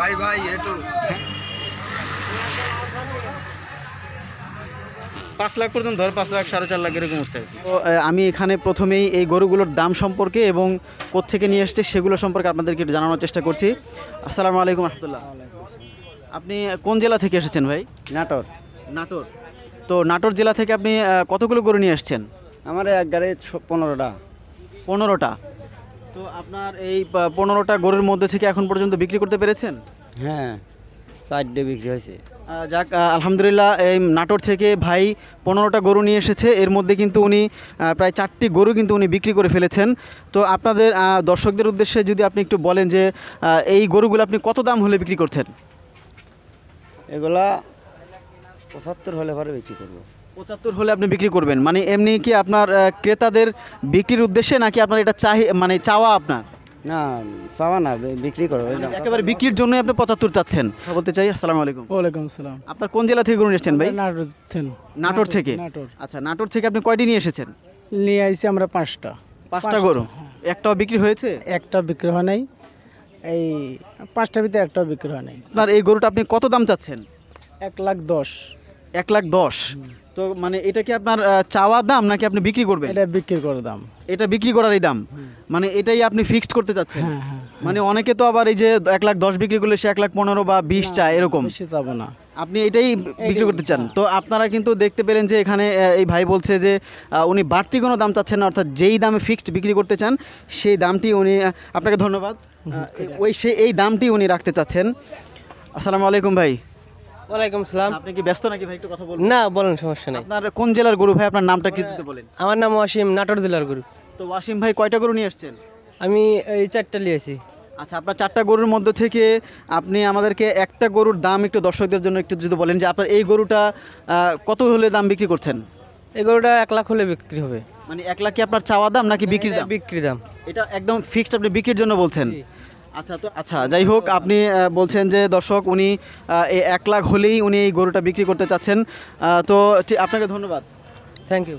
ভাই ভাই একটু। পাঁচ লাখ পর্যন্ত ধর পাঁচ লাখ সাড়ে চার লাখ এরকম উঠছে তো আমি এখানে প্রথমেই এই গরুগুলোর দাম সম্পর্কে এবং কোত্থেকে নিয়ে এসছে সেগুলো সম্পর্কে আপনাদেরকে একটু জানানোর চেষ্টা করছি। আসসালামু আলাইকুম রহমতুল্লাহ। আপনি কোন জেলা থেকে এসেছেন ভাই? নাটোর। নাটোর। তো নাটোর জেলা থেকে আপনি কতগুলো গরু নিয়ে এসছেন? আমার এক গাড়ি পনেরোটা। পনেরোটা। তো আপনার এই পনেরোটা গরুর মধ্যে থেকে এখন পর্যন্ত বিক্রি করতে পেরেছেন? হ্যাঁ চারটে বিক্রি হয়েছে। যাক আলহামদুলিল্লাহ এই নাটোর থেকে ভাই পনেরোটা গরু নিয়ে এসেছে। এর মধ্যে কিন্তু উনি প্রায় চারটি গরু কিন্তু উনি বিক্রি করে ফেলেছেন। তো আপনাদের দর্শকদের উদ্দেশ্যে যদি আপনি একটু বলেন যে এই গরুগুলো আপনি কত দাম হলে বিক্রি করছেন? এগুলা পঁচাত্তর হলে পরে বিক্রি করব। পঁচাত্তর হলে আপনি বিক্রি করবেন। মানে এমনি কি আপনার ক্রেতাদের বিক্রির উদ্দেশ্যে নাকি আপনার এটা চাহি মানে চাওয়া আপনার? না চাওয়া না বিক্রি করব এই একেবারে বিক্রির জন্য আপনি পঁচাত্তর চাচ্ছেন। বলতে চাই আসসালামু আলাইকুম। ওয়ালাইকুম আসসালাম। আপনার কোন জেলা থেকে গরু নিয়ে এসেছেন ভাই? নাটোর থেন নাটোর থেকে? নাটোর। আচ্ছা নাটোর থেকে আপনি কয়টি নিয়ে এসেছেন? নিয়ে আইছি আমরা পাঁচটা। পাঁচটা গরু? একটাও বিক্রি হয়েছে? একটা বিক্রি হয় নাই। এই পাঁচটার ভিতরে একটাও বিক্রি হয় নাই। আপনার এই গরুটা আপনি কত দাম চাচ্ছেন? এক লাখ দশ। এক লাখ দশ। তো মানে এটা কি আপনার আহ, চাওয়া দাম নাকি আপনি বিক্রি করবেন? এটা বিক্রি করার দাম। এটা বিক্রি করারই দাম। মানে এটাই আপনি ফিক্সড করতে চাচ্ছেন? হ্যাঁ হ্যাঁ মানে অনেকে তো আবার এই যে এক লাখ দশ বিক্রি করলে সে এক লাখ পনেরো বা বিশ চায় এরকম। যাব না। আপনি এটাই বিক্রি করতে চান। তো আপনারা কিন্তু দেখতে পেলেন যে এখানে এই ভাই বলছে যে উনি বাড়তি কোনো দাম চাচ্ছেন না অর্থাৎ যেই দামে ফিক্সড বিক্রি করতে চান সেই দামটি উনি আপনাকে ধন্যবাদ। ওই সে এই দামটি উনি রাখতে চাচ্ছেন। আসসালামু আলাইকুম ভাই। ওয়ালাইকুম সালাম আপনি কি ব্যস্ত নাকি ভাই? একটু কথা বলুন। না বলেন সমস্যা নাই। আপনার কোন জেলার গরু ভাই? আপনার নামটা কি যদি বলেন। আমার নাম ওয়াসিম নাটোর জেলার গরু। তো ওয়াসিম ভাই কয়টা গরু নিয়ে এসেছেন আমি এই চারটা নিয়েছি আচ্ছা আপনার চারটা গরুর মধ্যে থেকে আপনি আমাদেরকে একটা গরুর দাম একটু দর্শকদের জন্য একটু যদি বলেন যে আপনার এই গরুটা কত হলে দাম বিক্রি করছেন? এই গরুটা এক লাখ হলে বিক্রি হবে। মানে এক লাখ কি আপনার চাওয়া দাম নাকি বিক্রির দাম? বিক্রি দাম। এটা একদম ফিক্সড আপনি বিক্রির জন্য বলছেন। আচ্ছা তো আচ্ছা যাই হোক আপনি বলছেন যে দর্শক উনি এই এক লাখ হলেই উনি এই গরুটা বিক্রি করতে চাচ্ছেন। তো আপনাকে ধন্যবাদ। থ্যাংক ইউ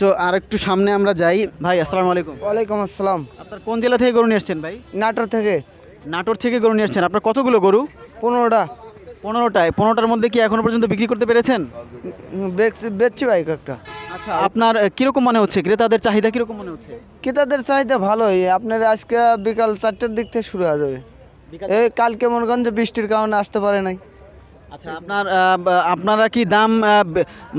তো আর একটু সামনে আমরা যাই। ভাই আসসালামু আলাইকুম। ওয়ালাইকুম আসসালাম। আপনার কোন জেলা থেকে গরু নিয়ে এসছেন ভাই? নাটোর থেকে। নাটোর থেকে গরু নিয়ে এসছেন। আপনার কতগুলো গরু? পনেরোটা। পনেরোটায় পনেরোটার মধ্যে কি এখনও পর্যন্ত বিক্রি করতে পেরেছেন? বেচছি বাইক একটা আচ্ছা আপনার কীরকম মনে হচ্ছে? ক্রেতাদের চাহিদা কীরকম মনে হচ্ছে? ক্রেতাদের চাহিদা ভালোই। আপনার আজকে বিকাল চারটার দিক থেকে শুরু হয়ে যাবে। এই কালকে মনে যে বৃষ্টির কারণে আসতে পারে নাই। আচ্ছা আপনার আপনারা কি দাম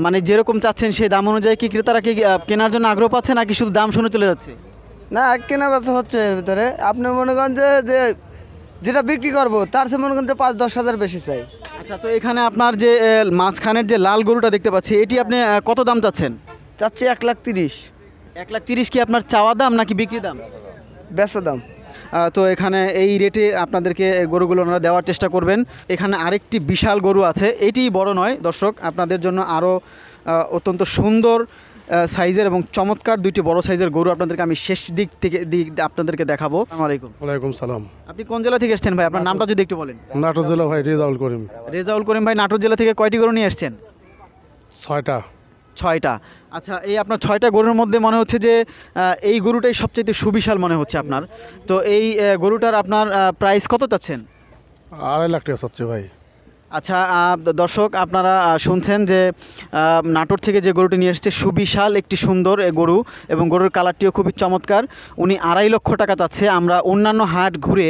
মানে যেরকম চাচ্ছেন সেই দাম অনুযায়ী কি ক্রেতারা কি কেনার জন্য আগ্রহ পাচ্ছে নাকি শুধু দাম শুনে চলে যাচ্ছে? না কেনা বেচা হচ্ছে এর ভিতরে। আপনি মনে করেন যে যেটা বিক্রি করব তার সে মনে করেন পাঁচ দশ হাজার বেশি চাই। আচ্ছা তো এখানে আপনার যে মাঝখানের যে লাল গরুটা দেখতে পাচ্ছি এটি আপনি কত দাম চাচ্ছেন? চাচ্ছি এক লাখ তিরিশ। এক লাখ তিরিশ কি আপনার চাওয়া দাম নাকি বিক্রি দাম? বেচা দাম। তো এখানে এই রেটে আপনাদেরকে গরুগুলো ওনারা দেওয়ার চেষ্টা করবেন। এখানে আরেকটি বিশাল গরু আছে এটি বড় নয় দর্শক আপনাদের জন্য আরও অত্যন্ত সুন্দর সাইজের এবং চমৎকার দুইটি বড় সাইজের গরু আপনাদেরকে আমি শেষ দিক থেকে দিক আপনাদেরকে দেখাবো। আলাইকুম। ওয়ালাইকুম সালাম। আপনি কোন জেলা থেকে এসেছেন ভাই? আপনার নামটা যদি একটু বলেন। নাটোর জেলা ভাই রেজাউল করিম। রেজাউল করিম ভাই নাটোর জেলা থেকে কয়টি গরু নিয়ে এসেছেন? ছয়টা। ছয়টা। আচ্ছা এই আপনার ছয়টা গরুর মধ্যে মনে হচ্ছে যে এই গরুটাই সবচেয়ে সুবিশাল মনে হচ্ছে আপনার। তো এই গরুটার আপনার প্রাইস কত চাচ্ছেন? আড়াই লাখ টাকা চাচ্ছে ভাই। আচ্ছা দর্শক আপনারা শুনছেন যে নাটোর থেকে যে গরুটি নিয়ে এসেছে সুবিশাল একটি সুন্দর গরু এবং গরুর কালারটিও খুবই চমৎকার। উনি আড়াই লক্ষ টাকা চাচ্ছে। আমরা অন্যান্য হাট ঘুরে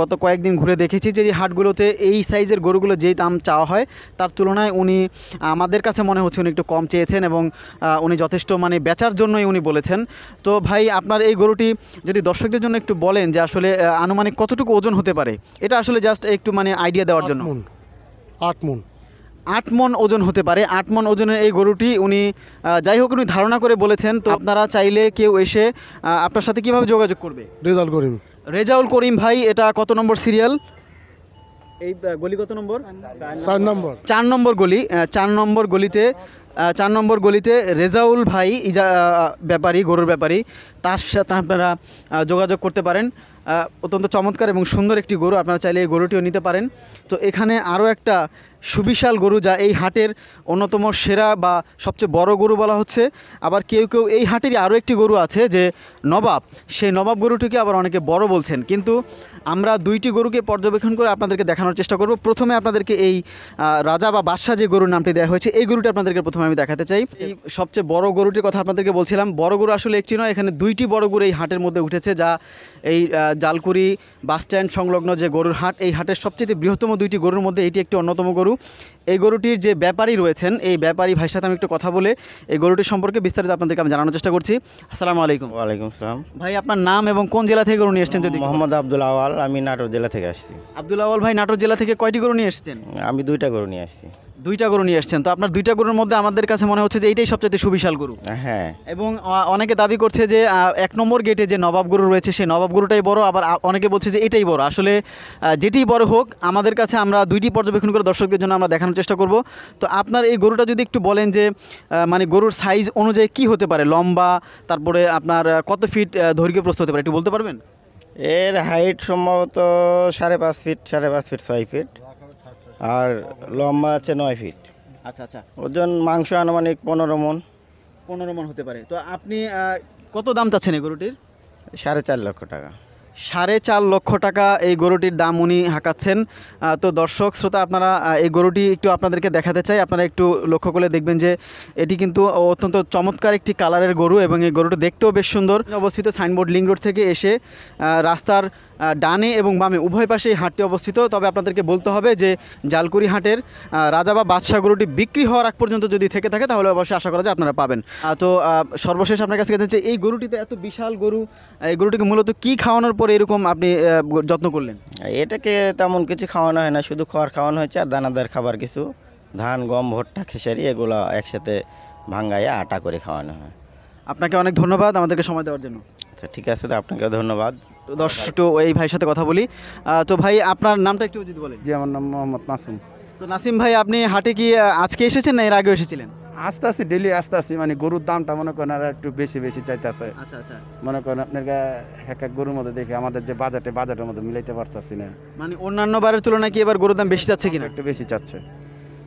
গত কয়েকদিন ঘুরে দেখেছি যে, এই হাটগুলোতে এই সাইজের গরুগুলো যেই দাম চাওয়া হয়, তার তুলনায় উনি, আমাদের কাছে মনে হচ্ছে উনি একটু কম চেয়েছেন এবং উনি যথেষ্ট মানে বেচার জন্যই উনি বলেছেন। তো ভাই, আপনার এই গরুটি যদি দর্শকদের জন্য একটু বলেন যে, আসলে আনুমানিক কতটুকু ওজন হতে পারে? এটা আসলে জাস্ট একটু মানে আইডিয়া দেওয়ার জন্য। আট মন। আট মন ওজন হতে পারে। আট মন ওজনের এই গরুটি উনি যাই হোক উনি ধারণা করে বলেছেন। তো আপনারা চাইলে কেউ এসে আপনার সাথে কীভাবে যোগাযোগ করবে? রেজাউল করিম। রেজাউল করিম ভাই এটা কত নম্বর সিরিয়াল? এই গলি কত নম্বর? চার নম্বর। চার নম্বর গলি চার নম্বর গলিতে চার নম্বর গলিতে রেজাউল ভাই ইজা ব্যাপারী গরুর ব্যাপারী তার সাথে আপনারা যোগাযোগ করতে পারেন। অত্যন্ত চমৎকার এবং সুন্দর একটি গরু। আপনারা চাইলে এই গরুটিও নিতে পারেন। তো এখানে আরও একটা সুবিশাল গরু যা এই হাটের অন্যতম সেরা বা সবচেয়ে বড় গরু বলা হচ্ছে। আবার কেউ কেউ এই হাটেরই আরও একটি গরু আছে যে নবাব। সেই নবাব গরুটিকে আবার অনেকে বড় বলছেন। কিন্তু আমরা দুইটি গরুকে পর্যবেক্ষণ করে আপনাদেরকে দেখানোর চেষ্টা করব। প্রথমে আপনাদেরকে এই রাজা বা বাদশাহ যে গরুর নামটি দেওয়া হয়েছে, এই গরুটি আপনাদেরকে প্রথমে আমি দেখাতে চাই। এই সবচেয়ে বড় গরুটির কথা আপনাদেরকে বলছিলাম, বড় গরু আসলে একটি নয়, এখানে দুইটি বড় গরু এই হাটের মধ্যে উঠেছে যা এই জালকুড়ি বাসস্ট্যান্ড সংলগ্ন যে গরুর হাট এই হাটের সবচেয়ে বৃহত্তম দুইটি গরুর মধ্যে এটি একটি অন্যতম গরু। এই গরুটির যে ব্যাপারী রয়েছেন এই ব্যাপারী ভাইয়ের সাথে আমি একটু কথা বলে এই গরুটির সম্পর্কে বিস্তারিত আপনাদেরকে আমি জানানোর চেষ্টা করছি। আসসালামু আলাইকুম। ওয়ালাইকুম আসসালাম। ভাই আপনার নাম এবং কোন জেলা থেকে গরু নিয়ে এসেছেন যদি মোহাম্মদ আব্দুল আওয়াল আমি নাটোর জেলা থেকে আসছি। আব্দুল আওয়াল ভাই নাটোর জেলা থেকে কয়টি গরু নিয়ে এসেছেন? আমি দুইটা গরু নিয়ে আসছি। দুইটা গরু নিয়ে এসেছেন। তো আপনার দুইটা গরুর মধ্যে আমাদের কাছে মনে হচ্ছে যে এইটাই সবচেয়ে সুবিশাল গরু। হ্যাঁ। এবং অনেকে দাবি করছে যে এক নম্বর গেটে যে নবাব গরু রয়েছে সেই নবাব গরুটাই বড় আবার অনেকে বলছে যে এটাই বড়। আসলে যেটি বড় হোক আমাদের কাছে আমরা দুইটি পর্যবেক্ষণ করে দর্শকদের জন্য আমরা দেখানোর চেষ্টা করব। তো আপনার এই গরুটা যদি একটু বলেন যে মানে গরুর সাইজ অনুযায়ী কি হতে পারে? লম্বা তারপরে আপনার কত ফিট দৈর্ঘ্য প্রস্তুত হতে পারে? একটু বলতে পারবেন? এর হাইট সম্ভবত সাড়ে পাঁচ ফিট সাড়ে পাঁচ ফিট ছয় ফিট আর লম্বা আছে নয় ফিট আচ্ছা আচ্ছা। ওজন মাংস আনুমানিক পনেরো মন পনেরো মন হতে পারে। তো আপনি কত দাম চাচ্ছেন এই গরুটির? সাড়ে চার লক্ষ টাকা। সাড়ে চার লক্ষ টাকা এই গরুটির দাম উনি হাঁকাচ্ছেন। তো দর্শক, শ্রোতা, আপনারা এই গরুটি একটু আপনাদেরকে দেখাতে চাই। আপনারা একটু লক্ষ্য করলে দেখবেন যে এটি কিন্তু অত্যন্ত চমৎকার একটি কালারের গরু এবং এই গরুটি দেখতেও বেশ সুন্দর। অবস্থিত সাইনবোর্ড লিং রোড থেকে এসে রাস্তার ডানে এবং বামে উভয় পাশে এই হাটটি অবস্থিত। তবে আপনাদেরকে বলতে হবে যে জালকুড়ি হাটের রাজা বা বাদশাহ গরুটি বিক্রি হওয়ার আগ পর্যন্ত যদি থেকে থাকে, তাহলে অবশ্যই আশা করা যায় আপনারা পাবেন। তো সর্বশেষ আপনার কাছে এই গরুটিতে এত বিশাল গরু এই গরুটিকে মূলত কি খাওয়ানোর পরে এরকম আপনি যত্ন করলেন? এটাকে তেমন কিছু খাওয়ানো হয় না শুধু খাওয়ার খাওয়ানো হয়েছে আর দানাদার খাবার কিছু। ধান গম ভুট্টা খেসারি এগুলো একসাথে ভাঙ্গাইয়ে আটা করে খাওয়ানো হয়। আপনাকে অনেক ধন্যবাদ আমাদেরকে সময় দেওয়ার জন্য। আচ্ছা ঠিক আছে তো আপনাকে ধন্যবাদ। তো দর্শক এই ভাইয়ের সাথে কথা বলি। তো ভাই আপনার নামটা একটু যদি বলেন। জি আমার নাম মোহাম্মদ নাসিম। তো নাসিম ভাই আপনি হাটে কি আজকে এসেছেন না এর আগে এসেছিলেন? আস্তে আস্তে ডেলি আস্তে আস্তে মানে গরুর দামটা মনে করেন আর একটু বেশি বেশি চাইতেছে। আচ্ছা আচ্ছা। মনে করেন আপনার এক এক গরুর মধ্যে দেখে আমাদের যে বাজারে বাজারের মধ্যে মিলাইতে পারতাছি না। মানে অন্যান্য বারের তুলনায় কি এবার গরুর দাম বেশি চাচ্ছে কিনা? একটু বেশি চাচ্ছে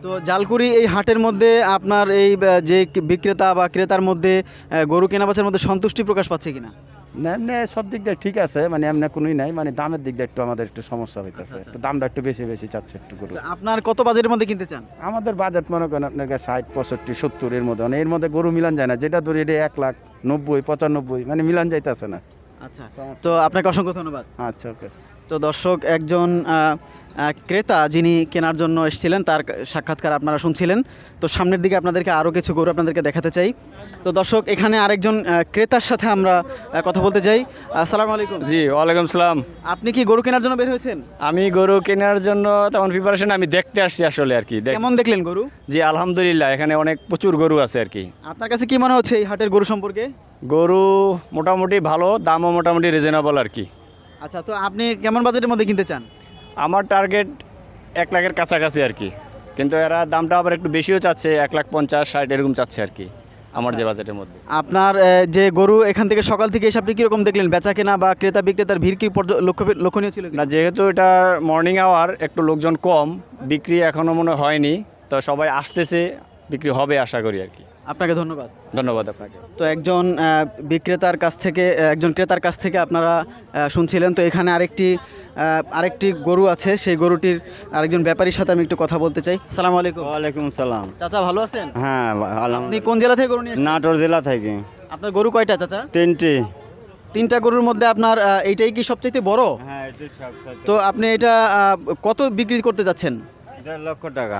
তো জালকুড়ি এই হাটের মধ্যে আপনার এই যে বিক্রেতা বা ক্রেতার মধ্যে গরু কেনাবেচার মধ্যে সন্তুষ্টি প্রকাশ পাচ্ছে কিনা? না এমনি সব দিক দিয়ে ঠিক আছে মানে এমনি কোনোই নাই মানে দামের দিক দিয়ে একটু আমাদের একটু সমস্যা হইতেছে। আচ্ছা, আচ্ছা। একটু দামটা একটু বেশি বেশি চাচ্ছে একটু গরু। আপনার কত বাজেটের মধ্যে কিনতে চান? আমাদের বাজেট মনে করেন আপনার কাছে ষাট পঁয়ষট্টি সত্তর এর মধ্যে মানে এর মধ্যে গরু মিলান যায় না। যেটা ধরি এটা এক লাখ নব্বই পঁচানব্বই মানে মিলান যাইতেছে না। আচ্ছা তো আপনাকে অসংখ্য ধন্যবাদ। আচ্ছা ওকে। তো দর্শক একজন ক্রেতা যিনি কেনার জন্য এসেছিলেন তার সাক্ষাৎকার আপনারা শুনছিলেন। তো সামনের দিকে আপনাদেরকে আরও কিছু গরু আপনাদেরকে দেখাতে চাই। তো দর্শক এখানে আরেকজন ক্রেতার সাথে আমরা কথা বলতে চাই। আসসালামু আলাইকুম। জি ওয়ালাইকুম সালাম। আপনি কি গরু কেনার জন্য বের হয়েছেন? আমি গরু কেনার জন্য তেমন প্রিপারেশন আমি দেখতে আসছি আসলে আর কি কেমন দেখলেন গরু? জি আলহামদুলিল্লাহ এখানে অনেক প্রচুর গরু আছে আর কি। আপনার কাছে কি মনে হচ্ছে এই হাটের গরু সম্পর্কে? গরু মোটামুটি ভালো দামও মোটামুটি রিজনেবল আর কি। আচ্ছা তো আপনি কেমন বাজেটের মধ্যে কিনতে চান? আমার টার্গেট এক লাখের কাছাকাছি আর কি কিন্তু এরা দামটা আবার একটু বেশিও চাচ্ছে এক লাখ পঞ্চাশ ষাট এরকম চাচ্ছে আর কি। আমার যে বাজেটের মধ্যে। আপনার যে গরু এখান থেকে সকাল থেকে এসে আপনি কীরকম দেখলেন? বেচা কেনা বা ক্রেতা বিক্রেতার ভিড় কি পর্য- লক্ষ্য লক্ষণীয় ছিল? না যেহেতু এটা মর্নিং আওয়ার একটু লোকজন কম বিক্রি এখনও মনে হয়নি তো সবাই আসতেছে বিক্রি হবে আশা করি আর কি। আপনাকে ধন্যবাদ। ধন্যবাদ আপনাকে। তো একজন বিক্রেতার কাছ থেকে একজন ক্রেতার কাছ থেকে আপনারা শুনছিলেন। তো এখানে আরেকটি আরেকটি গরু আছে। সেই গরুটির আরেকজন ব্যাপারীর সাথে আমি একটু কথা বলতে চাই। সালাম আলাইকুম। ওয়ালাইকুম সালাম। চাচা ভালো আছেন? হ্যাঁ আপনি কোন জেলা থেকে গরু নিয়ে নাটোর জেলা থেকে। আপনার গরু কয়টা চাচা? তিনটি। তিনটা গরুর মধ্যে আপনার এইটাই কি সবচাইতে বড়? হ্যাঁ তো আপনি এটা কত বিক্রি করতে যাচ্ছেন? দেড় লক্ষ টাকা।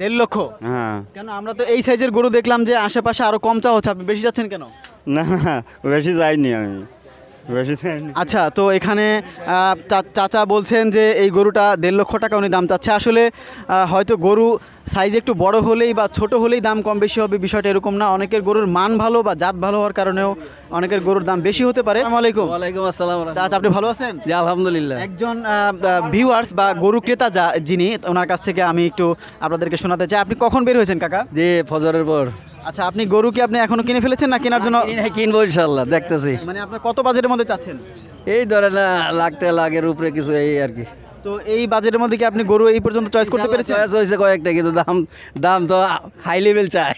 দেড় লক্ষ? হ্যাঁ। কেন? আমরা তো এই সাইজের গরু দেখলাম যে আশেপাশে আরও কম চা হচ্ছে আপনি বেশি যাচ্ছেন কেন? না বেশি যাইনি আমি। আচ্ছা তো এখানে চাচা বলছেন যে এই গরুটা দেড় লক্ষ টাকা উনি দাম চাচ্ছে। আসলে হয়তো গরু সাইজ একটু বড় হলেই বা ছোট হলেই দাম কম বেশি হবে বিষয়টা এরকম না। অনেকের গরুর মান ভালো বা জাত ভালো হওয়ার কারণেও অনেকের গরুর দাম বেশি হতে পারে। ওয়ালাইকুম আসসালাম চাচা আপনি ভালো আছেন? জি আলহামদুলিল্লাহ। একজন ভিউয়ার্স বা গরু ক্রেতা যা যিনি ওনার কাছ থেকে আমি একটু আপনাদেরকে শোনাতে চাই। আপনি কখন বের হয়েছেন কাকা? যে ফজরের পর। আচ্ছা আপনি গরু কি আপনি এখনও কিনে ফেলেছেন না কেনার জন্য? কিনবো ইনশাল্লাহ দেখতেছি। মানে আপনার কত বাজেটের মধ্যে চাচ্ছেন? এই ধরে না লাখ টাকা লাখের উপরে কিছু এই আর কি। তো এই বাজেটের মধ্যে কি আপনি গরু এই পর্যন্ত চয়েস করতে পেরেছেন? চয়েস হয়েছে কয়েকটা কিন্তু দাম দাম তো হাই লেভেল চায়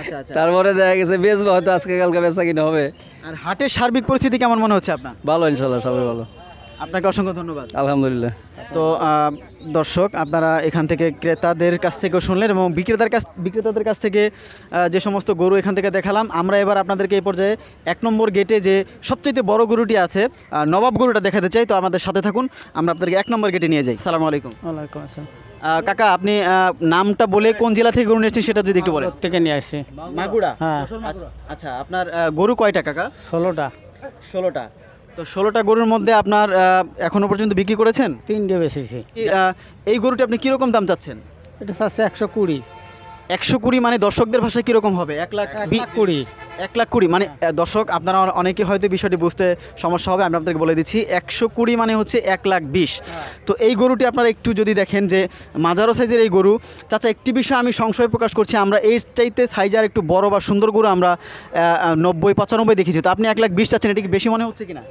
আচ্ছা আচ্ছা। তারপরে দেখা গেছে বেচবো হয়তো আজকে কালকে বেচা কিনা হবে। আর হাটের সার্বিক পরিস্থিতি কেমন মনে হচ্ছে আপনার? ভালো ইনশাল্লাহ সবাই ভালো। আপনাকে অসংখ্য ধন্যবাদ। আলহামদুলিল্লাহ। তো দর্শক আপনারা এখান থেকে ক্রেতাদের কাছ থেকেও শুনলেন এবং বিক্রেতার কাছ বিক্রেতাদের কাছ থেকে যে সমস্ত গরু এখান থেকে দেখালাম আমরা এবার আপনাদেরকে এই পর্যায়ে এক নম্বর গেটে যে সবচেয়ে বড় গরুটি আছে নবাব গরুটা দেখাতে চাই তো আমাদের সাথে থাকুন আমরা আপনাদেরকে এক নম্বর গেটে নিয়ে যাই। সালামু আলাইকুম। ওয়ালাইকুম আসসালাম। কাকা আপনি নামটা বলে কোন জেলা থেকে গরু নিয়েছেন সেটা যদি একটু বলেন। থেকে নিয়ে আসছি মাগুড়া হ্যাঁ। আচ্ছা আচ্ছা আপনার গরু কয়টা কাকা? ষোলোটা। ষোলোটা। তো ষোলোটা গরুর মধ্যে আপনার আহ, এখনও পর্যন্ত বিক্রি করেছেন? তিনটে বেশিছি এই, গরুটি আপনি কীরকম দাম চাচ্ছেন? এটা চাচ্ছে একশো কুড়ি। একশো কুড়ি মানে দর্শকদের ভাষায় কীরকম হবে? এক লাখ কুড়ি। এক লাখ কুড়ি মানে আহ, দর্শক আপনারা অনেকে হয়তো বিষয়টি বুঝতে সমস্যা হবে আমি আপনাদেরকে বলে দিচ্ছি একশো কুড়ি মানে হচ্ছে এক লাখ বিশ। তো এই গরুটি আপনারা একটু যদি দেখেন যে মাজারো সাইজের এই গরু চাচা একটি বিষয় আমি সংশয় প্রকাশ করছি আমরা এর চাইতে সাইজ আর একটু বড় বা সুন্দর গরু আমরা নব্বই পঁচানব্বই দেখেছি। তো আপনি এক লাখ বিশ চাচ্ছেন এটা কি বেশি মনে হচ্ছে কিনা?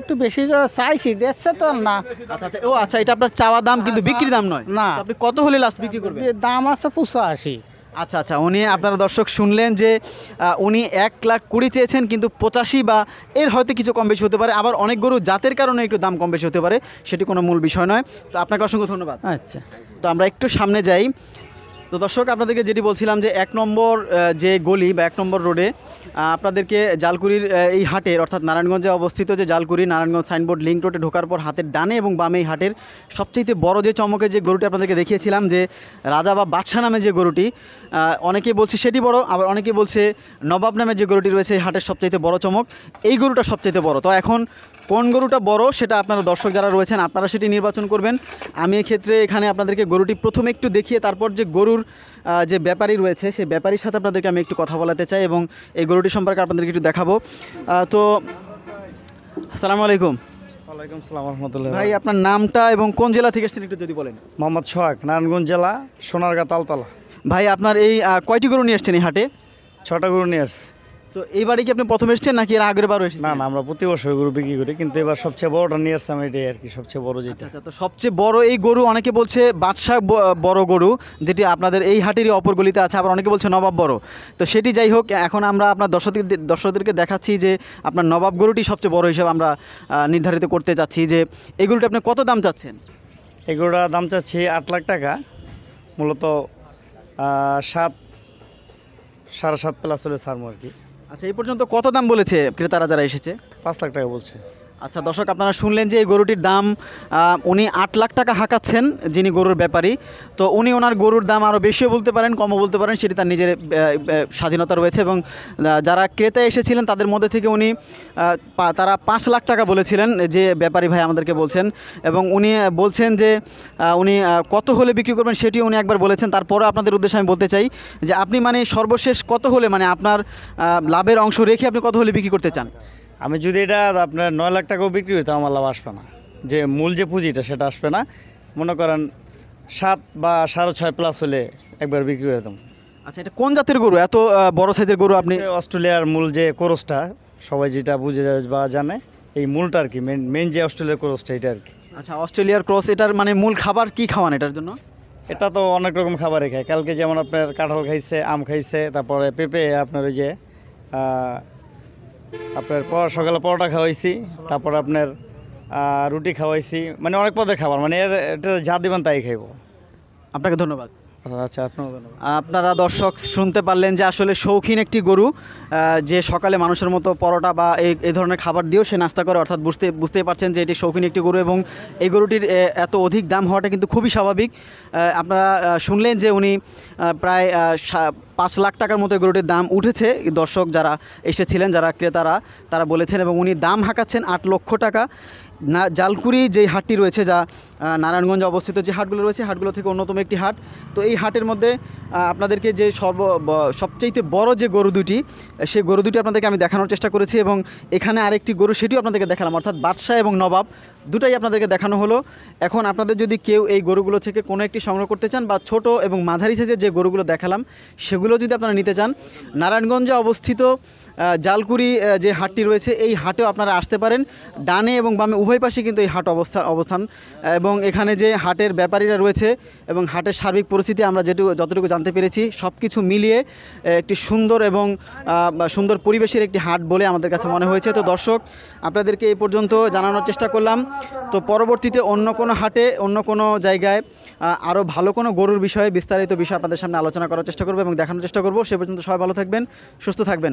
একটু বেশি চাইছি দেখছে তো না। আচ্ছা আচ্ছা ও আচ্ছা এটা আপনার চাওয়া দাম কিন্তু বিক্রি দাম নয়। না। আপনি কত হলে লাস্ট বিক্রি করবেন? দাম আছে পুষো আশি আচ্ছা আচ্ছা উনি আপনারা দর্শক শুনলেন যে উনি এক লাখ কুড়ি চেয়েছেন কিন্তু পঁচাশি বা এর হয়তো কিছু কম বেশি হতে পারে। আবার অনেক গরু জাতের কারণে একটু দাম কম বেশি হতে পারে সেটি কোনো মূল বিষয় নয়। তো আপনাকে অসংখ্য ধন্যবাদ। আচ্ছা। তো আমরা একটু সামনে যাই। তো দর্শক আপনাদেরকে যেটি বলছিলাম যে এক নম্বর যে গলি বা এক নম্বর রোডে আপনাদেরকে জালকুড়ির এই হাটের অর্থাৎ নারায়ণগঞ্জে অবস্থিত যে জালকুড়ি নারায়ণগঞ্জ সাইনবোর্ড লিঙ্ক রোডে ঢোকার পর হাতের ডানে এবং বামে এই হাটের সবচেয়ে বড় যে চমকের যে গরুটি আপনাদেরকে দেখিয়েছিলাম যে রাজা বা বাদশা নামে যে গরুটি আহ, অনেকেই বলছে সেটি বড় আবার অনেকেই বলছে নবাব নামে যে গরুটি রয়েছে এই হাটের সবচাইতে বড় চমক। এই গরুটা সবচাইতে বড়। তো এখন কোন গরুটা বড় সেটা আপনারা দর্শক যারা রয়েছেন আপনারা সেটি নির্বাচন করবেন। আমি এক্ষেত্রে এখানে আপনাদেরকে গরুটি প্রথমে একটু দেখিয়ে তারপর যে গরুর যে ব্যাপারী রয়েছে সেই ব্যাপারীর সাথে আপনাদেরকে আমি একটু কথা বলাতে চাই এবং এই গরুটি সম্পর্কে আপনাদেরকে একটু দেখাবো। তো আসসালামু আলাইকুম। ওয়ালাইকুম সালাম রহমতুল্লাহ। ভাই আপনার নামটা এবং কোন জেলা থেকে এসেছেন একটু যদি বলেন। মোহাম্মদ সোহাগ নারায়ণগঞ্জ জেলা সোনারগাঁ তালতলা। ভাই আপনার এই কয়টি গরু নিয়ে এসছেন এই হাটে? ছটা গরু নিয়ে আসছি তো এইবারে কি আপনি প্রথম এসেছেন নাকি এর আগের বারও এসেছেন? না না আমরা প্রতি বছর গরু বিক্রি করি কিন্তু এবার সবচেয়ে বড়টা নিয়ে আসছি আমি এটাই আর কি সবচেয়ে বড় যেটা। আচ্ছা তো সবচেয়ে বড় এই গরু অনেকে বলছে বাদশাহ বড় গরু যেটি আপনাদের এই হাটেরই অপর গলিতে আছে আবার অনেকে বলছে নবাব বড়। তো সেটি যাই হোক এখন আমরা আপনার দর্শকদের দর্শকদেরকে দেখাচ্ছি যে আপনার নবাব গরুটি সবচেয়ে বড় হিসেবে আমরা নির্ধারিত করতে চাচ্ছি যে এই গরুটি আপনি কত দাম চাচ্ছেন? এই গরুটার দাম চাচ্ছি আট লাখ টাকা মূলত সাত সাড়ে সাত প্লাস হলে ছাড়বো আর কি। আচ্ছা এই পর্যন্ত কত দাম বলেছে ক্রেতারা যারা এসেছে? পাঁচ লাখ টাকা বলছে। আচ্ছা দর্শক, আপনারা শুনলেন যে এই গরুটির দাম উনি আট লাখ টাকা হাঁকাচ্ছেন যিনি গরুর ব্যাপারী। তো উনি ওনার গরুর দাম আরও বেশিও বলতে পারেন, কমও বলতে পারেন, সেটি তার নিজের স্বাধীনতা রয়েছে এবং যারা ক্রেতা এসেছিলেন তাদের মধ্যে থেকে উনি তারা পাঁচ লাখ টাকা বলেছিলেন যে ব্যাপারী ভাই আমাদেরকে বলছেন এবং উনি বলছেন যে উনি কত হলে বিক্রি করবেন সেটিও উনি একবার বলেছেন। তারপরে আপনাদের উদ্দেশ্যে আমি বলতে চাই যে আপনি মানে সর্বশেষ কত হলে মানে আপনার লাভের অংশ রেখে আপনি কত হলে বিক্রি করতে চান? আমি যদি এটা আপনার নয় লাখ টাকাও বিক্রি হইতো আমার লাভ আসবে না। যে মূল যে পুঁজিটা সেটা আসবে না। মনে করেন সাত বা সাড়ে ছয় প্লাস হলে একবার বিক্রি করে দেবো আচ্ছা এটা কোন জাতের গরু? এত বড় সাইজের গরু আপনি অস্ট্রেলিয়ার মূল যে কোরসটা সবাই যেটা বুঝে যায় বা জানে এই মূলটা আর কি মেন মেন যে অস্ট্রেলিয়ার কোরসটা এটা আর কি আচ্ছা অস্ট্রেলিয়ার ক্রস এটার মানে মূল খাবার কি খাওয়ান এটার জন্য? এটা তো অনেক রকম খাবারই খায়। কালকে যেমন আপনার কাঁঠাল খাইছে আম খাইছে তারপরে পেঁপে আপনার ওই যে আপনার পর- সকালে পরোটা খাওয়াইছি, তারপর আপনার রুটি খাওয়াইছি মানে অনেক পদের খাবার মানে এর এটা যা দিবেন তাই খাইব। আপনাকে ধন্যবাদ। আপনার আপনারা দর্শক শুনতে পারলেন যে আসলে শৌখিন একটি গরু যে সকালে মানুষের মতো পরোটা বা এই ধরনের খাবার দিয়েও সে নাস্তা করে, অর্থাৎ বুঝতে, বুঝতেই পারছেন যে এটি শৌখিন একটি গরু এবং এই গরুটির এত অধিক দাম হওয়াটা কিন্তু খুবই স্বাভাবিক। আপনারা শুনলেন যে উনি প্রায় পাঁচ লাখ টাকার মতো গরুটির দাম উঠেছে। দর্শক যারা এসেছিলেন, যারা ক্রেতারা, তারা বলেছেন এবং উনি দাম হাঁকাচ্ছেন আট লক্ষ টাকা। না, জালকুড়ি যেই হাটটি রয়েছে যা নারায়ণগঞ্জে অবস্থিত যে হাটগুলো রয়েছে, হাটগুলো থেকে অন্যতম একটি হাট। তো এই হাটের মধ্যে আপনাদেরকে যে সর্ব সবচাইতে বড় যে গরু দুটি, সেই গরু দুটি আপনাদেরকে আমি দেখানোর চেষ্টা করেছি এবং এখানে আরেকটি গরু সেটিও আপনাদেরকে দেখালাম, অর্থাৎ বাদশাহ এবং নবাব, দুটাই আপনাদেরকে দেখানো হলো। এখন আপনাদের যদি কেউ এই গরুগুলো থেকে কোনো একটি সংগ্রহ করতে চান বা ছোট এবং মাঝারি সাইজের যে গরুগুলো দেখালাম, সেগুলো যদি আপনারা নিতে চান, নারায়ণগঞ্জে অবস্থিত জালকুড়ি যে হাটটি রয়েছে, এই হাটেও আপনারা আসতে পারেন। ডানে এবং বামে, উভয় পাশে কিন্তু এই হাট অবস্থা অবস্থান। এবং এখানে যে হাটের ব্যাপারীরা রয়েছে এবং হাটের সার্বিক পরিস্থিতি আমরা যেটুকু যতটুকু জানতে পেরেছি সব কিছু মিলিয়ে একটি সুন্দর এবং সুন্দর পরিবেশের একটি হাট বলে আমাদের কাছে মনে হয়েছে। তো দর্শক, আপনাদেরকে এই পর্যন্ত জানানোর চেষ্টা করলাম। তো পরবর্তীতে অন্য কোনো হাটে, অন্য কোনো জায়গায় আরও ভালো কোনো গরুর বিষয়ে বিস্তারিত বিষয় আপনাদের সামনে আলোচনা করার চেষ্টা করব এবং দেখানোর চেষ্টা করব। সে পর্যন্ত সবাই ভালো থাকবেন, সুস্থ থাকবেন।